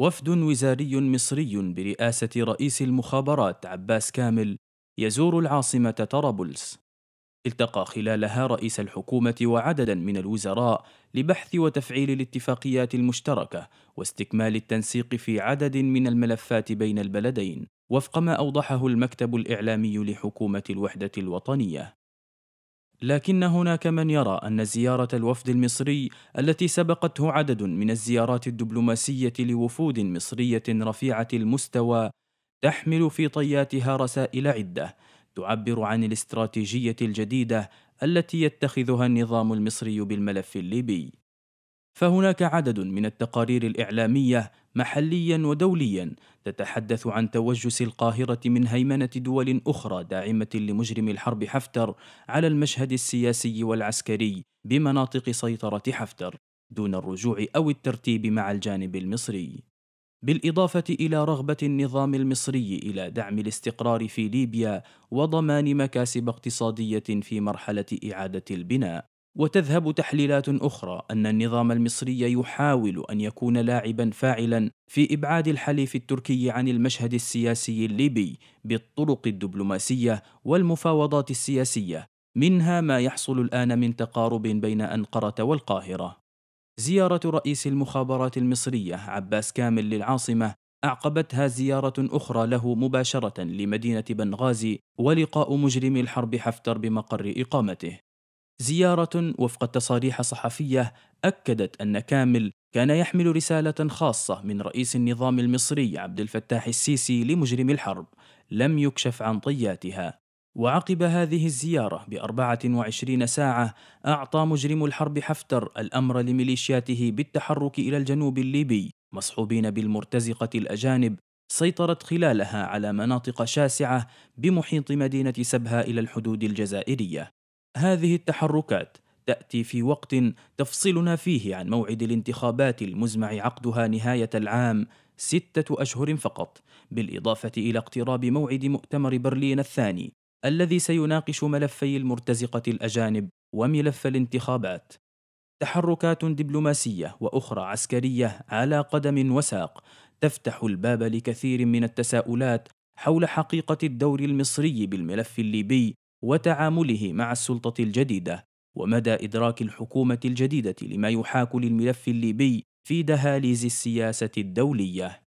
وفد وزاري مصري برئاسة رئيس المخابرات عباس كامل يزور العاصمة طرابلس. التقى خلالها رئيس الحكومة وعددا من الوزراء لبحث وتفعيل الاتفاقيات المشتركة واستكمال التنسيق في عدد من الملفات بين البلدين، وفق ما أوضحه المكتب الإعلامي لحكومة الوحدة الوطنية. لكن هناك من يرى أن زيارة الوفد المصري التي سبقته عدد من الزيارات الدبلوماسية لوفود مصرية رفيعة المستوى تحمل في طياتها رسائل عدة تعبر عن الاستراتيجية الجديدة التي يتخذها النظام المصري بالملف الليبي. فهناك عدد من التقارير الإعلامية محليا ودوليا تتحدث عن توجس القاهرة من هيمنة دول أخرى داعمة لمجرم الحرب حفتر على المشهد السياسي والعسكري بمناطق سيطرة حفتر دون الرجوع أو الترتيب مع الجانب المصري. بالإضافة إلى رغبة النظام المصري إلى دعم الاستقرار في ليبيا وضمان مكاسب اقتصادية في مرحلة إعادة البناء. وتذهب تحليلات أخرى أن النظام المصري يحاول أن يكون لاعبا فاعلا في إبعاد الحليف التركي عن المشهد السياسي الليبي بالطرق الدبلوماسية والمفاوضات السياسية منها ما يحصل الآن من تقارب بين أنقرة والقاهرة. زيارة رئيس المخابرات المصرية عباس كامل للعاصمة أعقبتها زيارة أخرى له مباشرة لمدينة بنغازي ولقاء مجرم الحرب حفتر بمقر إقامته. زيارة وفق تصاريح صحفية أكدت أن كامل كان يحمل رسالة خاصة من رئيس النظام المصري عبد الفتاح السيسي لمجرم الحرب لم يكشف عن طياتها. وعقب هذه الزيارة بأربعة وعشرين ساعة أعطى مجرم الحرب حفتر الأمر لميليشياته بالتحرك إلى الجنوب الليبي مصحوبين بالمرتزقة الأجانب سيطرت خلالها على مناطق شاسعة بمحيط مدينة سبها إلى الحدود الجزائرية. هذه التحركات تأتي في وقت تفصلنا فيه عن موعد الانتخابات المزمع عقدها نهاية العام ستة أشهر فقط، بالإضافة إلى اقتراب موعد مؤتمر برلين الثاني الذي سيناقش ملفي المرتزقة الأجانب وملف الانتخابات. تحركات دبلوماسية وأخرى عسكرية على قدم وساق تفتح الباب لكثير من التساؤلات حول حقيقة الدور المصري بالملف الليبي وتعامله مع السلطة الجديدة ومدى إدراك الحكومة الجديدة لما يحاك للملف الليبي في دهاليز السياسة الدولية.